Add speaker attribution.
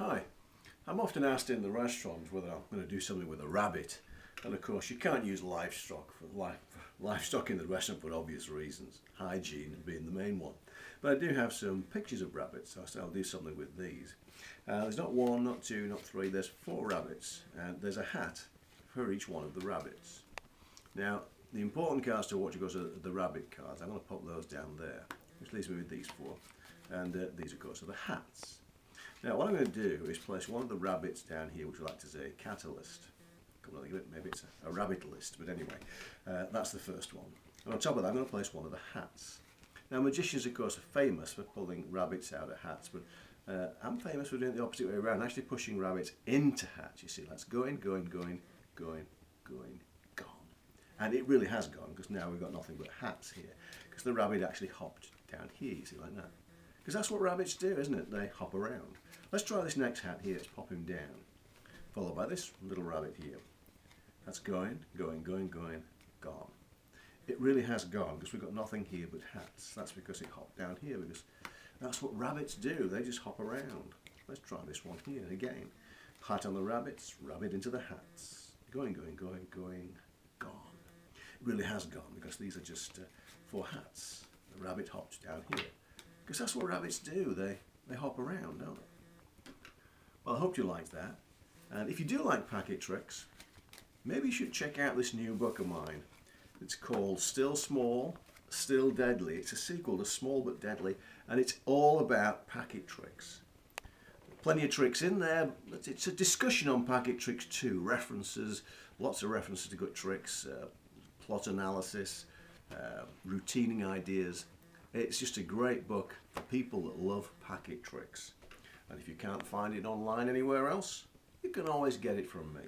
Speaker 1: Hi, I'm often asked in the restaurants whether I'm going to do something with a rabbit. And of course, you can't use livestock for li livestock in the restaurant for obvious reasons, hygiene being the main one. But I do have some pictures of rabbits, so I'll do something with these. Uh, there's not one, not two, not three, there's four rabbits, and there's a hat for each one of the rabbits. Now, the important cards to watch, of course, are the rabbit cards. I'm going to pop those down there, which leaves me with these four. And uh, these, of course, are the hats. Now, what I'm going to do is place one of the rabbits down here, which we like to say catalyst. Maybe it's a, a rabbit list, but anyway, uh, that's the first one. And on top of that, I'm going to place one of the hats. Now, magicians, of course, are famous for pulling rabbits out of hats, but uh, I'm famous for doing it the opposite way around, actually pushing rabbits into hats. You see, that's going, going, going, going, going, gone. And it really has gone, because now we've got nothing but hats here, because the rabbit actually hopped down here, you see, like that. Because that's what rabbits do, isn't it? They hop around. Let's try this next hat here. Let's pop him down. Followed by this little rabbit here. That's going, going, going, going, gone. It really has gone because we've got nothing here but hats. That's because it hopped down here because that's what rabbits do. They just hop around. Let's try this one here again. Hat on the rabbits, rabbit into the hats. Going, going, going, going, gone. It really has gone because these are just uh, four hats. The rabbit hopped down here. Because that's what rabbits do. They, they hop around, don't they? Well, I hope you liked that. And if you do like packet tricks, maybe you should check out this new book of mine. It's called Still Small, Still Deadly. It's a sequel to Small But Deadly, and it's all about packet tricks. Plenty of tricks in there, it's a discussion on packet tricks too. References, lots of references to good tricks, uh, plot analysis, uh, routining ideas. It's just a great book for people that love packet tricks. And if you can't find it online anywhere else, you can always get it from me.